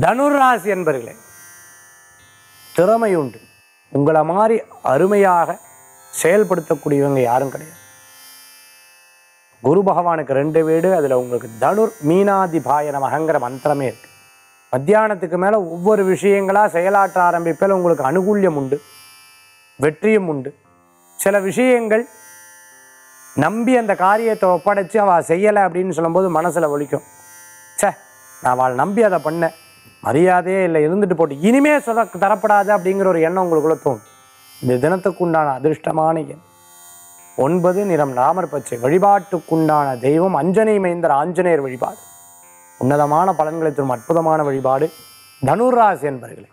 தனுராசி என்பர்களே திறமை உண்டு உங்களை மாதிரி அருமையாக செயல்படுத்தக்கூடியவங்க யாரும் கிடையாது. குரு பகவானுக்கு ரெண்டு வீடு அதில் உங்களுக்கு தனுர் மீனாதிபாய நமகங்கிற மந்திரமே இருக்கு. மத்தியானத்துக்கு மேலே ஒவ்வொரு விஷயங்களாக செயலாற்ற ஆரம்பிப்பில் உங்களுக்கு அனுகூல்யம் உண்டு வெற்றியும் உண்டு. சில விஷயங்கள் நம்பி அந்த காரியத்தை ஒப்படைச்சு அவள் செய்யலை அப்படின்னு சொல்லும்போது மனசில் ஒழிக்கும் சே நான் அவள் நம்பி அதை பண்ணேன். மரியாதையே இல்லை இருந்துட்டு போட்டு இனிமே சொல்ல தரப்படாது அப்படிங்கிற ஒரு எண்ணம் உங்களுக்குள்ள தோணும். இந்த தினத்துக்குண்டான அதிர்ஷ்டமான எண். ஒன்பது நிறம் ராமர் பச்சை வழிபாட்டுக்குண்டான தெய்வம் அஞ்சனை மைந்தர் ஆஞ்சநேயர் வழிபாடு. உன்னதமான பலன்களை தரும் அற்புதமான வழிபாடு. தனுராசி என்பர்களே.